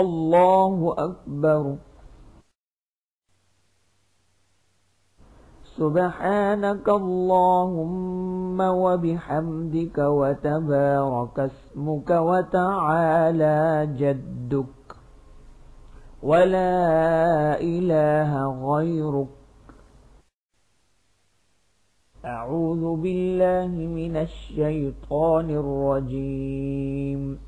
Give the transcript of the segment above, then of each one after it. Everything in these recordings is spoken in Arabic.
الله أكبر. سبحانك اللهم وبحمدك وتبارك اسمك وتعالى جدك. ولا إله غيرك. أعوذ بالله من الشيطان الرجيم.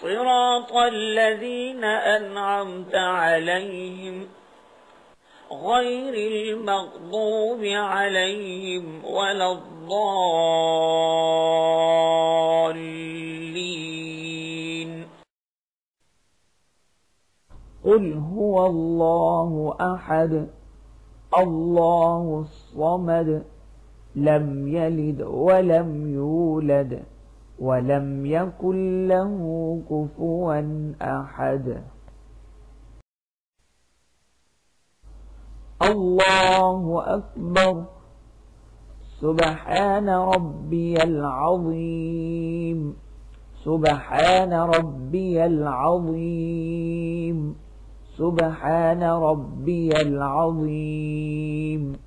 صراط الذين أنعمت عليهم غير المغضوب عليهم ولا الضالين. قل هو الله أحد الله الصمد لم يلد ولم يولد. ولم يكن له كفوا أحد. الله أكبر. سبحان ربي العظيم. سبحان ربي العظيم. سبحان ربي العظيم.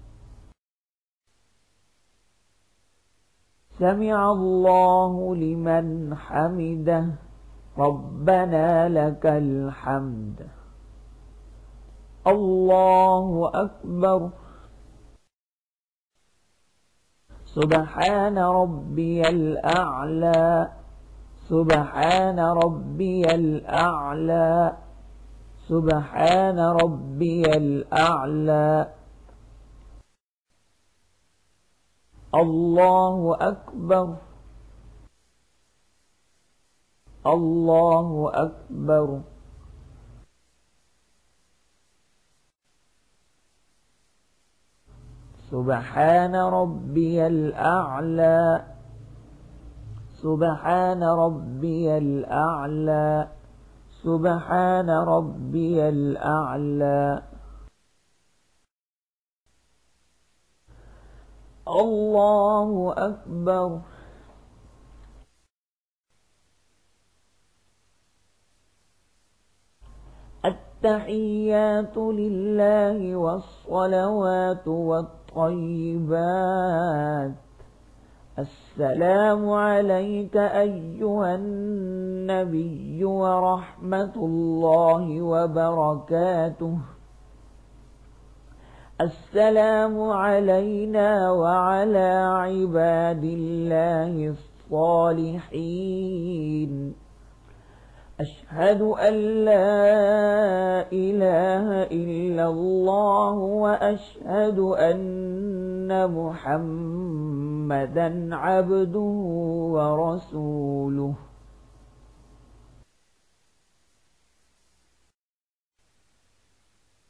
سمع الله لمن حمده. ربنا لك الحمد. الله أكبر. سبحان ربي الأعلى. سبحان ربي الأعلى. سبحان ربي الأعلى. الله أكبر. الله أكبر. سبحان ربي الأعلى. سبحان ربي الأعلى. سبحان ربي الأعلى. الله أكبر. التحيات لله والصلوات والطيبات. السلام عليك أيها النبي ورحمة الله وبركاته. السلام علينا وعلى عباد الله الصالحين. أشهد أن لا إله إلا الله وأشهد أن محمدا عبده ورسوله.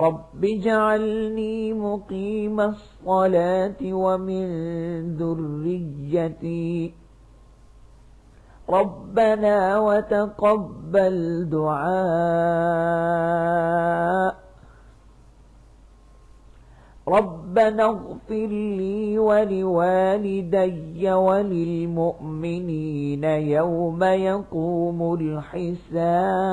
رب اجعلني مقيم الصلاة ومن ذريتي ربنا وتقبل دعاء ربنا اغفر لي ولوالدي وللمؤمنين يوم يقوم الحساب